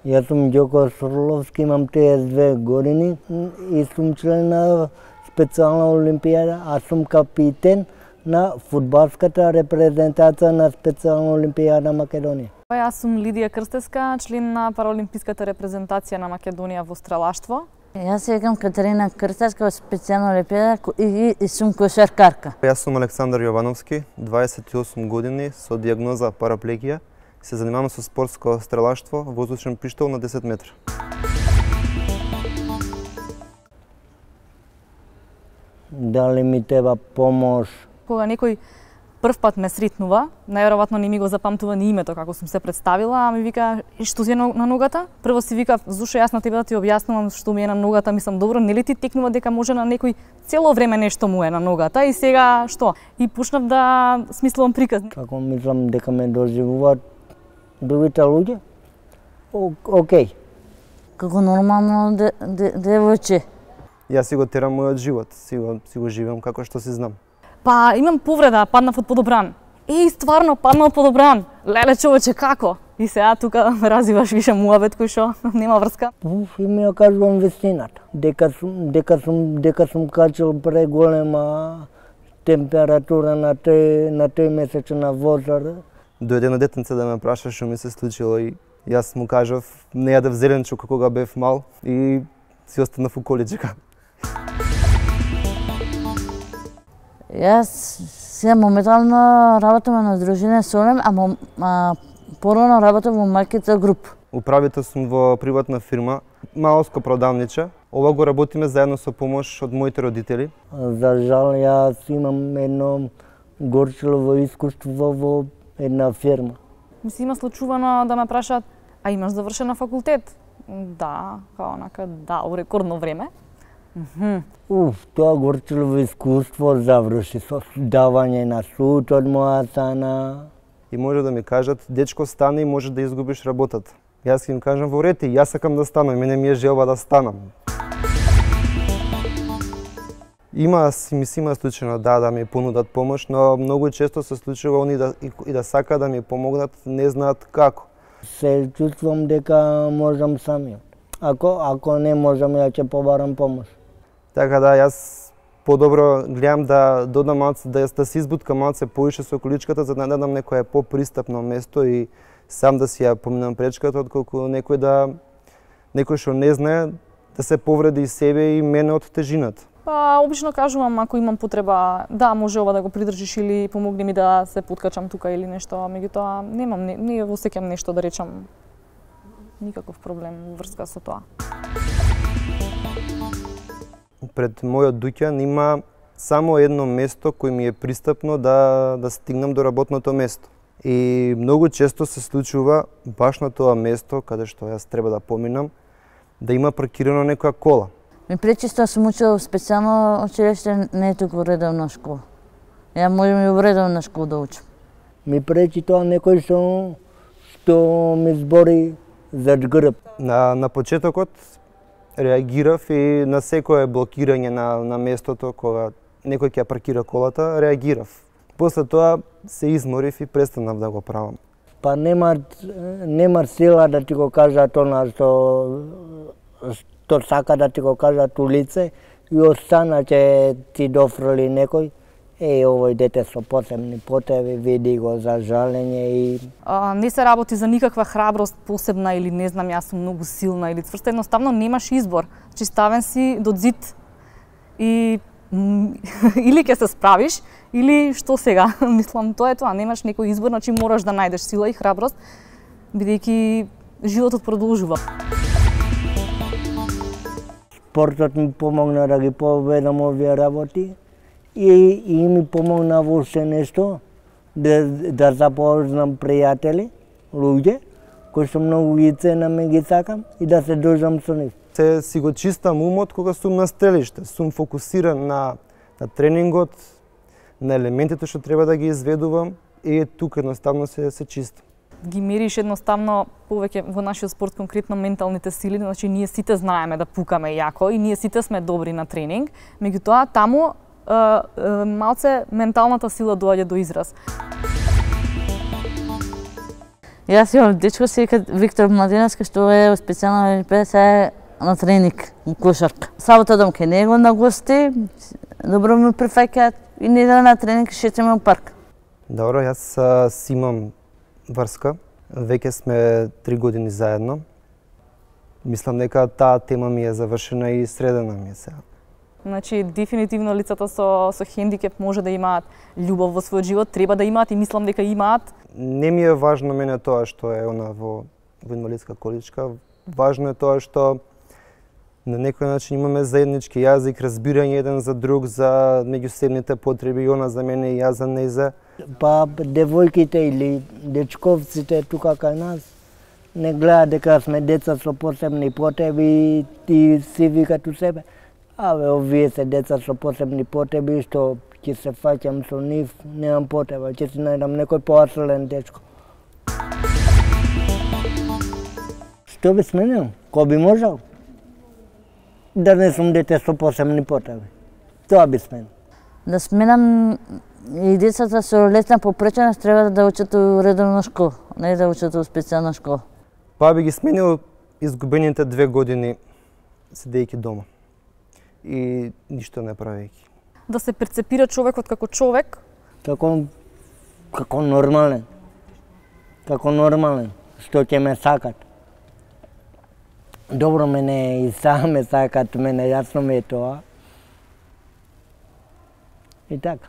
Јас сум Ѓоко Сорловски, имам 32 години и сум член на специјална олимпијада, а сум капитен на фудбалската репрезентација на специјална олимпијада Македонија. Јас сум Лидија Крстеска, член на параолимписката репрезентација на Македонија во стрелаштво. Јас се викам Катерина Крстеска, специјална олимпијада и, и сум кошаркарка. Јас сум Александар Јовановски, 28 години со диагноза параплегија. Се занимавам со спортско стрелаштво, воздушен пиштол на 10 метра. Дали ми треба помош? Кога некој прв пат ме сретнува, најверојатно не ми го запамтува ни името како сум се представила, а ми вика што си е на ногата? Прво си вика зошто јас на тебе да ти објаснувам што ми е на ногата, мислам добро, нели ти текнува дека може на некој цело време нешто му е на ногата и сега што? И почнав да смислувам приказни. Како мислам дека ме доживуваат другите луѓе? Океј. Како нормално девојче. Јас си го терам мојот живот, си го, си го живеам како што си знам. Па имам повреда, паднав од подобран. Еј, стварно, паднав од подобран. Леле човече, како? И сега тука ме развиваш више муабет кој што нема врска. Уф, и ми ја кажувам вестината. Дека сум, дека сум, дека сум качил преголема температура на тој на тој месечна возраст. Дојде на детенце да ме праша што ми се случило и јас му кажав не јадев зеленчук кога бев мал и си останав у коледжика. Јас се моментално работам на Дружина Солем, а, мом, а порано работам во Маркета Груп. Управител сум во приватна фирма, малоско продавниче. Ова го работиме заедно со помош од моите родители. За жал, јас имам едно горчилово искуство во една фирма. Ми се има случувано да ме прашаат, а имаш завршена факултет? Да, као онака, да, у рекордно време. Уф, тоа горчилово искуство заврши со давање на суд од моја страна. И може да ми кажат, дечко стани и може да изгубиш работата. Јас им кажам во рети, јас сакам да станам, мене ми е желба да станам. Има си ми си има случајно да да ми понудат помош, но многу често се случува они да и, и да сака да ми помогнат, не знаат како. Се чувствувам дека можам самиот. Ако ако не можам, ја ќе побарам помош. Така да јас подобро гледам да додам малце да да се избуткам малце поише со количката за да најдам некое попристапно место и сам да си ја поминам пречката отколку некој да некој што не знае да се повреди и себе и мене од тежината. Па, обично кажувам ако имам потреба, да, може ова да го придржиш или помогни ми да се подкачам тука или нешто, меѓутоа немам не, не во нешто да речам никаков проблем во врска со тоа пред мојот дуќан има само едно место кој ми е пристапно да, да стигнам до работното место. И многу често се случува баш на тоа место каде што јас треба да поминам, да има паркирано некоја кола. Ми пречисто сум учил специјално училиште, не е туку редовна школа. Ја можам и во редовна школа да учам. Ми пречи тоа некој што што ми збори зад грб. На, на почетокот реагирав и на секое блокирање на, на местото кога некој ќе паркира колата, реагирав. После тоа се изморив и престанав да го правам. Па нема нема сила да ти го кажат она што што сака да ти го кажат у лице и остана ќе ти дофрли некој Е, овој дете со посебни потреби, види го за жалење и... А, не се работи за никаква храброст посебна или не знам, јас сум многу силна или цврста, едноставно немаш избор. Чи ставен си до зид и или ќе се справиш, или што сега? Мислам, тоа е тоа, немаш некој избор, значи мораш да најдеш сила и храброст, бидејќи животот продолжува. Спортот ми помогна да ги поведам овие работи, и, и ми помогна во се нешто, да, да запознам пријатели, луѓе, кои што многу ги ценам и ги сакам, и да се дожам со нив. Се си го чистам умот кога сум на стрелиште, сум фокусиран на, на тренингот, на елементите што треба да ги изведувам и тука едноставно се, се чистам ги мериш едноставно повеќе во нашиот спорт конкретно менталните сили, значи ние сите знаеме да пукаме јако и ние сите сме добри на тренинг, меѓутоа таму малце менталната сила доаѓа до израз. Јас имам дечко се вика Виктор Младеновски што е специјално ВНП, се е на тренинг кошарка. Сабота дом ке него на гости, добро ми прифаќаат и неделя на тренинг шетаме у парк. Добро, јас а, си имам врска. Веќе сме три години заедно. Мислам дека таа тема ми е завршена и средена ми е сега. Значи, дефинитивно лицата со, со хендикеп може да имаат љубов во својот живот, треба да имаат и мислам дека имаат. Не ми е важно мене тоа што е она во, во инвалидска количка. Важно е тоа што на некој начин имаме заеднички јазик, разбирање еден за друг, за меѓусебните потреби, и она за мене и јас за нејза. Па девојките или дечковците тука кај нас не гледа дека сме деца со посебни потреби и си викат у себе. Абе, овие се деца со посебни потреби што ќе се фаќам со нив, немам потреба, ќе си најдам некој поаселен дечко. Што би сменил? Ко би можел? Да не сум дете со посебни потреби. Тоа би сменил. Да сменам и децата со лесна попреченост треба да учат у редовна школа, не да учат у специјална школа. Па би ги сменил изгубените две години седејќи дома и ништо не правејќи. Да се перцепира човекот како човек, Како, како нормален. Како нормален. Што ќе ме сакат. Добро мене и сам ме сакат, мене јасно ми е тоа. И така.